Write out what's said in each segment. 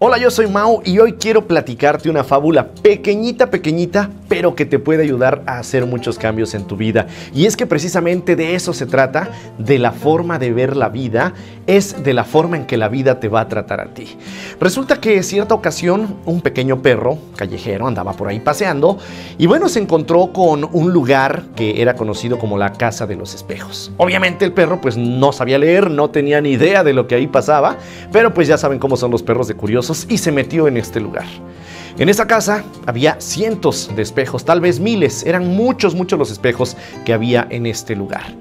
Hola, yo soy Mao y hoy quiero platicarte una fábula pequeñita, pequeñita, pero que te puede ayudar a hacer muchos cambios en tu vida. Y es que precisamente de eso se trata, de la forma de ver la vida, es de la forma en que la vida te va a tratar a ti. Resulta que en cierta ocasión un pequeño perro callejero andaba por ahí paseando y bueno, se encontró con un lugar que era conocido como la Casa de los Espejos. Obviamente el perro pues no sabía leer, no tenía ni idea de lo que ahí pasaba, pero pues ya saben cómo son los perros de curioso y se metió en este lugar. En esa casa había cientos de espejos, tal vez miles, eran muchos, muchos los espejos que había en este lugar.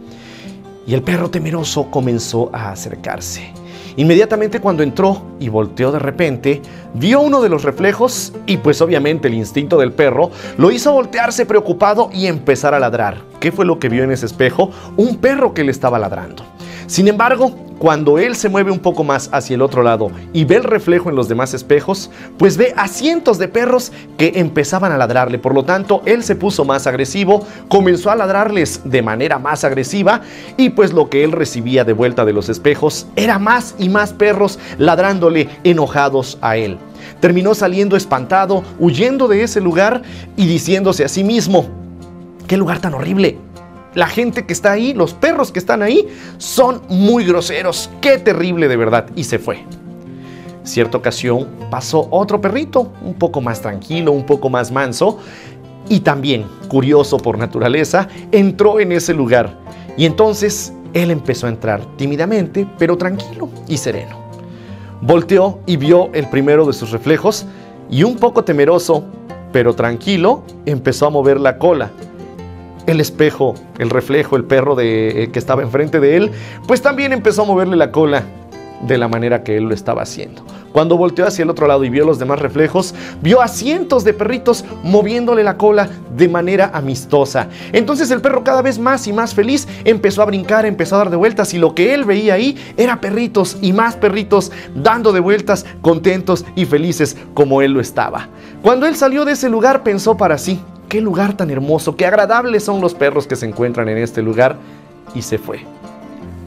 Y el perro temeroso comenzó a acercarse. Inmediatamente cuando entró y volteó de repente, vio uno de los reflejos y pues obviamente el instinto del perro lo hizo voltearse preocupado y empezar a ladrar. ¿Qué fue lo que vio en ese espejo? Un perro que le estaba ladrando. Sin embargo, cuando él se mueve un poco más hacia el otro lado y ve el reflejo en los demás espejos, pues ve a cientos de perros que empezaban a ladrarle. Por lo tanto, él se puso más agresivo, comenzó a ladrarles de manera más agresiva y pues lo que él recibía de vuelta de los espejos era más y más perros ladrándole enojados a él. Terminó saliendo espantado, huyendo de ese lugar y diciéndose a sí mismo, ¿qué lugar tan horrible? La gente que está ahí, los perros que están ahí, son muy groseros. Qué terrible de verdad. Y se fue. Cierta ocasión pasó otro perrito, un poco más tranquilo, un poco más manso, y también, curioso por naturaleza, entró en ese lugar. Y entonces él empezó a entrar tímidamente, pero tranquilo y sereno. Volteó y vio el primero de sus reflejos y un poco temeroso, pero tranquilo, empezó a mover la cola el espejo, el reflejo, el perro de, eh, que estaba enfrente de él, pues también empezó a moverle la cola de la manera que él lo estaba haciendo. Cuando volteó hacia el otro lado y vio los demás reflejos, vio a cientos de perritos moviéndole la cola de manera amistosa. Entonces el perro cada vez más y más feliz empezó a brincar, empezó a dar de vueltas y lo que él veía ahí era perritos y más perritos dando de vueltas contentos y felices como él lo estaba. Cuando él salió de ese lugar pensó para sí, qué lugar tan hermoso, qué agradables son los perros que se encuentran en este lugar, y se fue.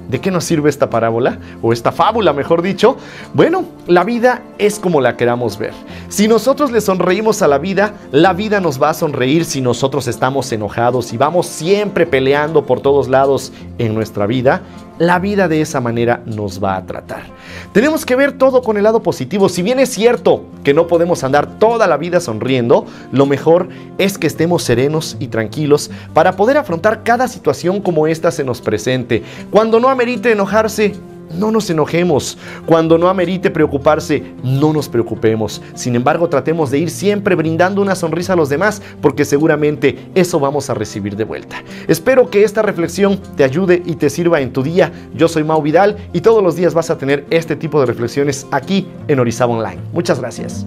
¿De qué nos sirve esta parábola? O esta fábula, mejor dicho. Bueno, la vida es como la queramos ver. Si nosotros le sonreímos a la vida, la vida nos va a sonreír si nosotros estamos enojados y vamos siempre peleando por todos lados en nuestra vida la vida de esa manera nos va a tratar. Tenemos que ver todo con el lado positivo. Si bien es cierto que no podemos andar toda la vida sonriendo, lo mejor es que estemos serenos y tranquilos para poder afrontar cada situación como esta se nos presente. Cuando no amerite enojarse, no nos enojemos. Cuando no amerite preocuparse, no nos preocupemos. Sin embargo, tratemos de ir siempre brindando una sonrisa a los demás, porque seguramente eso vamos a recibir de vuelta. Espero que esta reflexión te ayude y te sirva en tu día. Yo soy Mau Vidal y todos los días vas a tener este tipo de reflexiones aquí en Orizaba Online. Muchas gracias.